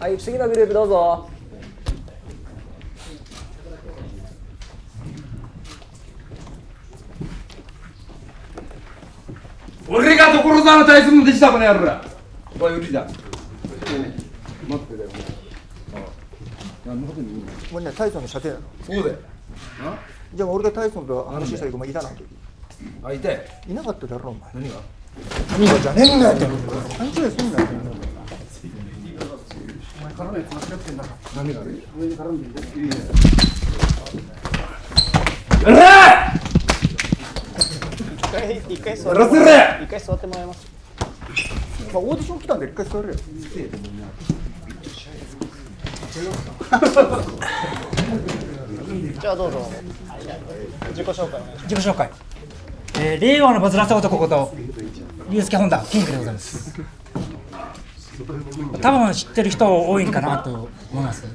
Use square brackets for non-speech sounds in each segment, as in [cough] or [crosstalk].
はい次のグループどうぞ。俺が所沢の体操の弟子だこの野郎らおい売りだ。待ってだよ何のことに言うのもうねタイソンの射程なの。そうだよ。じゃあ俺がタイソンと話した時お前いたなあいたいいなかっただろお前。何が？何がじゃねえんだよ勘違いすんなよ何が悪い一回一回座やらせろ一回座ってもらえます。まあオーディション来たんで一回座れよじゃあどうぞ。自己紹介自己紹介、えー、令和のバズらせ男こと竜介本田。キングでございます多分知ってる人多いんかなと思います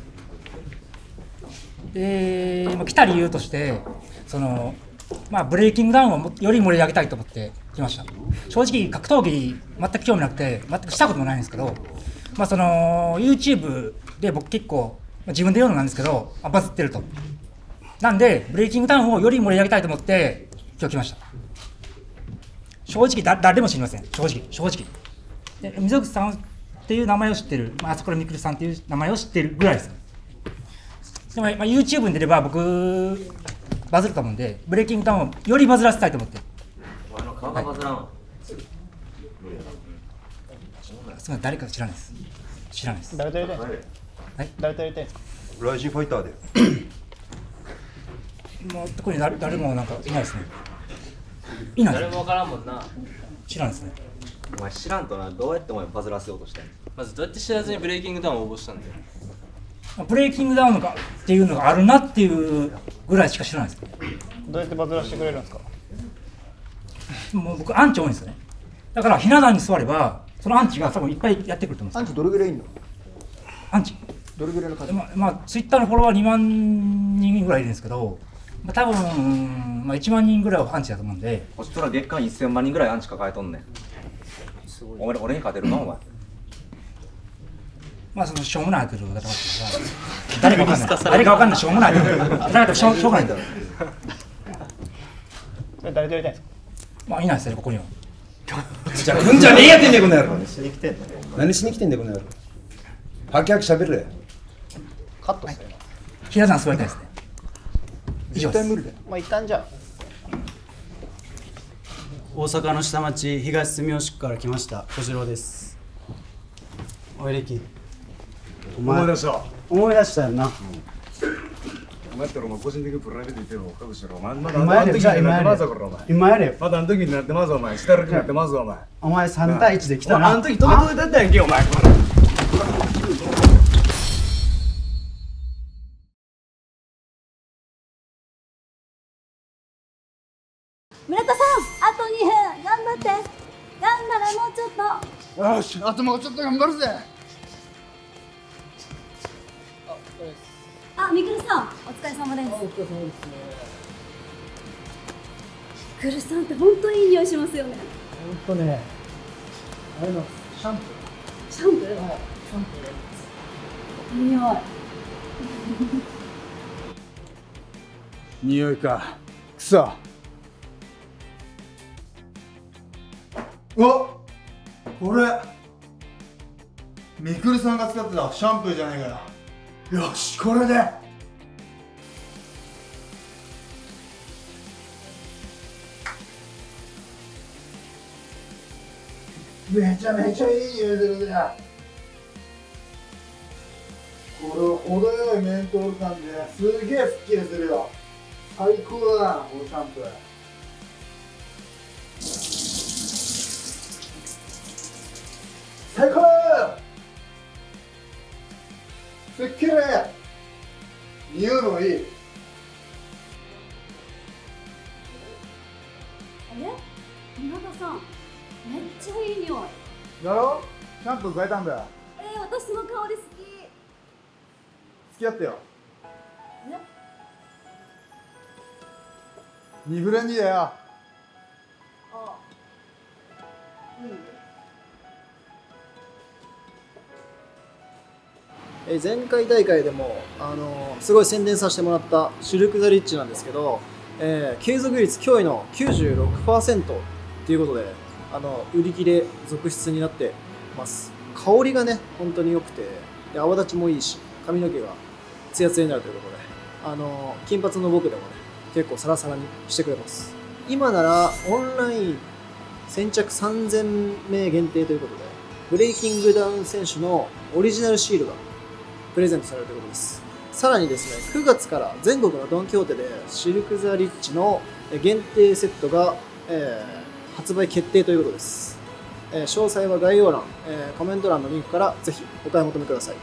で、まあ、来た理由としてそのまあブレイキングダウンをより盛り上げたいと思って来ました正直格闘技全く興味なくて全くしたこともないんですけどまあその YouTube で僕結構まあ自分で言うのなんですけどあバズってるとなんで、ブレイキングダウンをより盛り上げたいと思って、今日来ました。正直だ、誰も知りません。正直、正直。で溝口さんっていう名前を知ってる、まあ、朝倉未来さんっていう名前を知ってるぐらいです。でも、まあ、YouTube に出れば僕、バズると思うんで、ブレイキングダウンをよりバズらせたいと思って。お前の顔がバズらんわすみません、誰か知らないです。知らないです。誰とやりたいん？ですかはい誰とやりたいん？ですかライジンファイターで [coughs] もう特に誰誰もなんかいないですね。いない。誰もわからんもんな知らないですね。お前知らんとなどうやってお前バズらせようとしてんの？まずどうやって知らずにブレイキングダウンを応募したんだよ？ブレイキングダウンがっていうのがあるなっていうぐらいしか知らないです。どうやってバズらせてくれるんですか？もう僕アンチ多いんですよね。だからひな壇に座ればそのアンチが多分いっぱいやってくると思うんですアンチどれぐらいいんの？アンチ。どれぐらいの数？まあ、まあ、ツイッターのフォロワー2万人ぐらいいるんですけど、まあ、多分、まあ、1万人ぐらいはアンチだと思うんで。こっちとら月間1000万人ぐらいアンチ抱えとんねんお前俺に勝てるかお前まあそのしょうもないアイドルだと思ってるから誰かわかんない誰かわかんないしょうもないアイドル誰かしょうしょうがないんだそれ誰とやりたいんですかまあいないですねここにはじゃあ来んじゃねえやってんだよこの野郎何しに来てんだ何しに来てんだよこの野郎はきはきしゃべれカットしてひな壇座りたいですね以上です絶対無理だよまあ一旦じゃあ大阪の下町東住吉区から来ました小次郎です。おいレキお前思い出した思い出したよな。お前ってお前個人的にプライベート言ってるの隠してる。お前ま今やれじゃあ今やれまずこれお前。今やれまだあの時になってますお前下歩きになってますお前。お前3対1で来たな。あの時止めといたったやんけお前村田さんあと2分。頑張って。頑張れもうちょっと。よしあともうちょっと頑張るぜあみくるさんお疲れ様です。お疲れ様ですくるさんって本当にいい匂いしますよね。ほんとねあれのシャンプシャンプー？シャンプー。いい。匂い。匂いか。くそ。うわこれ。みくるさんが使ってたシャンプーじゃないかよよしこれで。めちゃめちゃいい匂いするぜこれ程よいメントール感ですげえスッキリするよ。最高だなこのシャンプ。ーすっきり。匂いもいい。あれ？村田さんめっちゃいい匂い。だろ？シャンプー変えた？んだよえー、私その香り好き。付き合ってよ。え？二フレンディだよ。あうんえ前回大会でも、あのすごい宣伝させてもらったシルク・ザ・リッチなんですけど、えー継続率驚異の96%ということであの売り切れ続出になってます。香りがね本当に良くてで泡立ちもいいし髪の毛がツヤツヤになるということであの金髪の僕でもね結構サラサラにしてくれます。今ならオンライン先着3000名限定ということでブレイキングダウン選手のオリジナルシールがプレゼントされるということです。さらにですね9月から全国のドン・キホーテでシルク・ザ・リッチの限定セットが、えー発売決定ということです、えー詳細は概要欄、えーコメント欄のリンクからぜひお買い求めください。